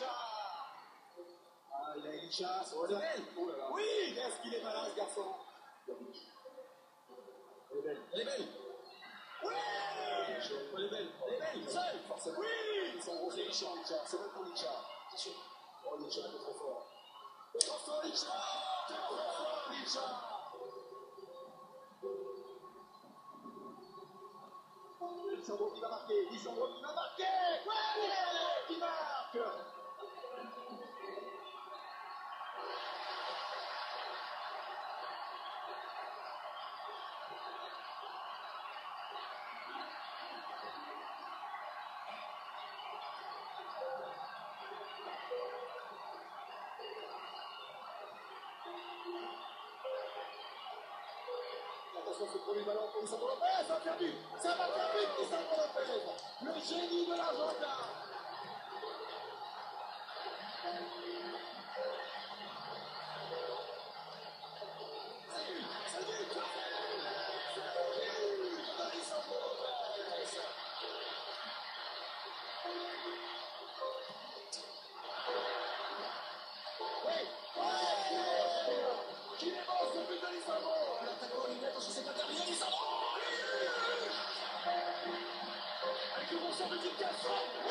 Ah, il a c'est Rebelle Oh Oui Qu'est-ce qu'il est malin, ce garçon? Rebelle Rebelle Oui! Rebelle Rebelle Seul Forcément Oui Ils sont gros, c'est Elisha, Elisha, c'est même pour Elisha Attention. Oh, Elisha, un peu trop fort trop fort, peu trop fort, Elisha Lisandro qui va marquer, qui va marquer. Ouais marque Attention, ce premier ballon pour Lopez, faire but, Lisandro Lopez. Le génie de l'Argentin Le sort de Dictation Oui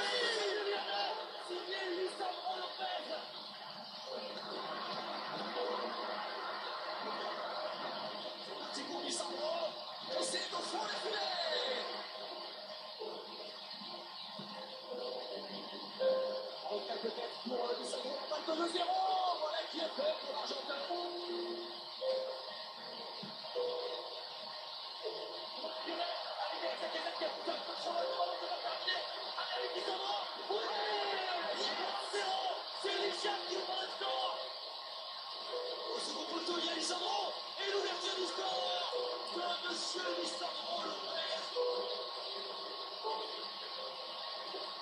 Lionel Signé Lisandro Lopez C'est pour Lisandro Et c'est au fond des filets Rocade de tête pour Lisandro Lopez 2-0 Voilà qui est fait pour l'Argentin